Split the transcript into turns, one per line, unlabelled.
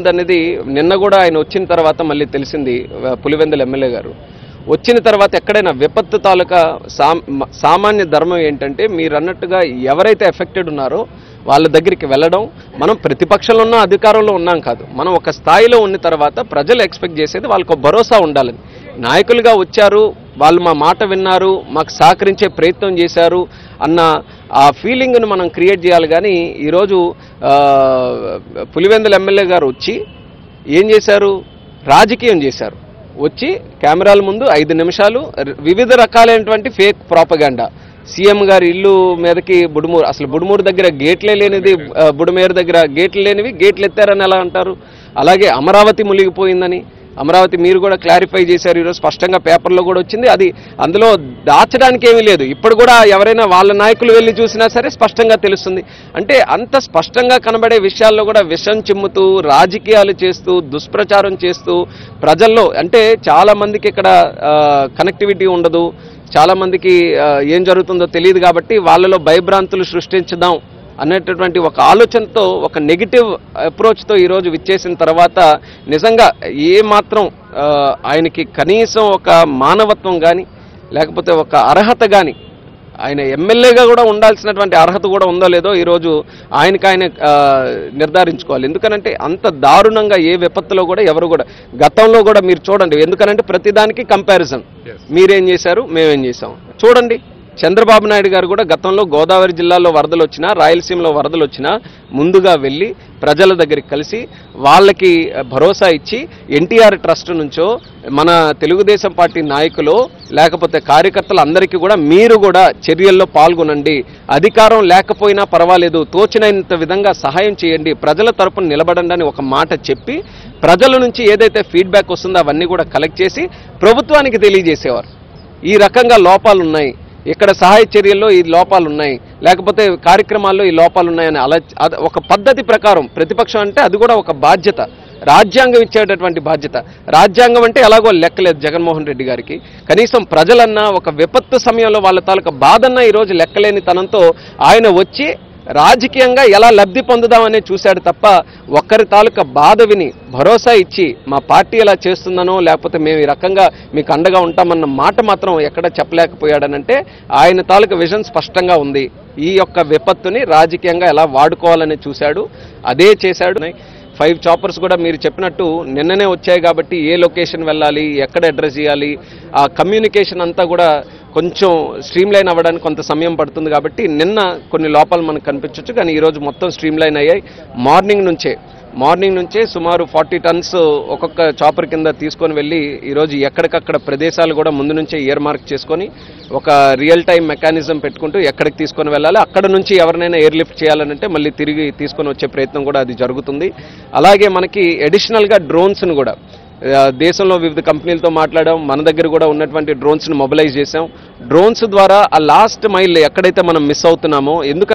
అనేది నిన్న కూడా ఆయన వచ్చిన తర్వాత మళ్ళీ తెలిసింది పులివెందుల ఎమ్మెల్యే గారు. వచ్చిన తర్వాత ఎక్కడైనా విపత్తు తాలూకా సామాన్య ధర్మం ఏంటంటే మీరు అన్నట్టుగా ఎవరైతే ఎఫెక్టెడ్ ఉన్నారో వాళ్ళ దగ్గరికి వెళ్ళడం మనం ప్రతిపక్షంలో ఉన్న అధికారంలో ఉన్నాం కాదు. మనం ఒక స్థాయిలో ఉన్న తర్వాత ప్రజలు ఎక్స్పెక్ట్ చేసేది వాళ్ళకు ఒక భరోసా ఉండాలని. నాయకులుగా వచ్చారు వాళ్ళు మా మాట విన్నారు మాకు సహకరించే ప్రయత్నం చేశారు అన్న ఆ ఫీలింగ్ను మనం క్రియేట్ చేయాలి. కానీ ఈరోజు పులివెందుల ఎమ్మెల్యే గారు వచ్చి ఏం చేశారు? రాజకీయం చేశారు. వచ్చి కెమెరాల ముందు ఐదు నిమిషాలు వివిధ రకాలైనటువంటి ఫేక్ ప్రాపగాండా సీఎం గారి ఇల్లు మీదకి బుడుమూరు అసలు బుడుమూరు దగ్గర గేట్లే లేనిది బుడుమేరు దగ్గర గేట్లు లేనివి గేట్లు ఎత్తారని ఎలా అంటారు? అలాగే అమరావతి మునిగిపోయిందని అమరావతి మీరు కూడా క్లారిఫై చేశారు ఈరోజు స్పష్టంగా పేపర్లో కూడా వచ్చింది. అది అందులో దాచడానికి ఏమీ లేదు. ఇప్పుడు కూడా ఎవరైనా వాళ్ళ నాయకులు వెళ్ళి చూసినా సరే స్పష్టంగా తెలుస్తుంది. అంటే అంత స్పష్టంగా కనబడే విషయాల్లో కూడా విషం చిమ్ముతూ రాజకీయాలు చేస్తూ దుష్ప్రచారం చేస్తూ ప్రజల్లో అంటే చాలా మందికి ఇక్కడ కనెక్టివిటీ ఉండదు. చాలా మందికి ఏం జరుగుతుందో తెలియదు కాబట్టి వాళ్ళలో భయభ్రాంతులు సృష్టించుదాం. అనేటటువంటి ఒక ఆలోచనతో ఒక నెగిటివ్ అప్రోచ్తో ఈరోజు విచ్చేసిన తర్వాత నిజంగా ఏ మాత్రం ఆయనకి కనీసం ఒక మానవత్వం కానీ లేకపోతే ఒక అర్హత కానీ ఆయన ఎమ్మెల్యేగా కూడా ఉండాల్సినటువంటి అర్హత కూడా ఉందో లేదో ఈరోజు ఆయనకి ఆయన నిర్ధారించుకోవాలి. ఎందుకనంటే అంత దారుణంగా ఏ విపత్తులో కూడా ఎవరు కూడా గతంలో కూడా మీరు చూడండి. ఎందుకనంటే ప్రతిదానికి కంపారిజన్ మీరేం చేశారు? మేమేం చేశాం? చూడండి. చంద్రబాబు నాయుడు గారు కూడా గతంలో గోదావరి జిల్లాలో వరదలు వచ్చినా రాయలసీమలో వరదలు వచ్చినా ముందుగా వెళ్ళి ప్రజల దగ్గరికి కలిసి వాళ్ళకి భరోసా ఇచ్చి ఎన్టీఆర్ ట్రస్ట్ నుంచో మన తెలుగుదేశం పార్టీ నాయకులు లేకపోతే కార్యకర్తలు అందరికీ కూడా మీరు కూడా చర్యల్లో పాల్గొనండి. అధికారం లేకపోయినా పర్వాలేదు. తోచినంత విధంగా సహాయం చేయండి. ప్రజల తరపున నిలబడండి అని ఒక మాట చెప్పి ప్రజల నుంచి ఏదైతే ఫీడ్బ్యాక్ వస్తుందో అవన్నీ కూడా కలెక్ట్ చేసి ప్రభుత్వానికి తెలియజేసేవారు. ఈ రకంగా లోపాలు ఉన్నాయి ఇక్కడ సహాయ చర్యల్లో ఈ లోపాలు ఉన్నాయి లేకపోతే కార్యక్రమాల్లో ఈ లోపాలు ఉన్నాయని అలా అద- ఒక పద్ధతి ప్రకారం ప్రతిపక్షం అంటే అది కూడా ఒక బాధ్యత. రాజ్యాంగం ఇచ్చేటటువంటి బాధ్యత. రాజ్యాంగం అంటే ఎలాగో లెక్కలేదు జగన్మోహన్ రెడ్డి గారికి. కనీసం ప్రజలన్నా ఒక విపత్తు సమయంలో వాళ్ళ తాలూకా బాధన్నా ఈరోజు లెక్కలేని తనంతో ఆయన వచ్చి రాజకీయంగా ఎలా లబ్ధి పొందుదామనే చూశాడు తప్ప ఒక్కరి తాలూకా బాధ విని భరోసా ఇచ్చి మా పార్టీ ఎలా చేస్తుందనో లేకపోతే మేము ఈ రకంగా మీకు అండగా ఉంటామన్న మాట మాత్రం ఎక్కడ చెప్పలేకపోయాడనంటే ఆయన తాలూకా విజన్ స్పష్టంగా ఉంది. ఈ యొక్క విపత్తుని రాజకీయంగా ఎలా వాడుకోవాలని చూశాడు. అదే చేశాడు. ఫైవ్ చాపర్స్ కూడా మీరు చెప్పినట్టు నిన్ననే వచ్చాయి కాబట్టి ఏ లొకేషన్ వెళ్ళాలి ఎక్కడ అడ్రస్ చేయాలి ఆ కమ్యూనికేషన్ అంతా కూడా కొంచెం స్ట్రీమ్ లైన్ అవ్వడానికి కొంత సమయం పడుతుంది కాబట్టి నిన్న కొన్ని లోపాలు మనకు కనిపించవచ్చు కానీ ఈరోజు మొత్తం స్ట్రీమ్ లైన్ అయ్యాయి. మార్నింగ్ నుంచే మార్నింగ్ నుంచే సుమారు ఫార్టీ టన్స్ ఒక్కొక్క చాపర్ కింద తీసుకొని వెళ్ళి ఈరోజు ఎక్కడికక్కడ ప్రదేశాలు కూడా ముందు నుంచే ఇయర్ మార్క్ చేసుకొని ఒక రియల్ టైం మెకానిజం పెట్టుకుంటూ ఎక్కడికి తీసుకొని వెళ్ళాలి. అక్కడ నుంచి ఎవరినైనా ఎయిర్ లిఫ్ట్ చేయాలనంటే మళ్ళీ తిరిగి తీసుకొని వచ్చే ప్రయత్నం కూడా అది జరుగుతుంది. అలాగే మనకి అడిషనల్గా డ్రోన్స్ను కూడా దేశంలో వివిధ కంపెనీలతో మాట్లాడాం. మన దగ్గర కూడా ఉన్నటువంటి డ్రోన్స్ను మొబిలైజ్ చేశాం. డ్రోన్స్ ద్వారా ఆ లాస్ట్ మైల్ ఎక్కడైతే మనం మిస్ అవుతున్నామో ఎందుకంటే